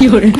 有人。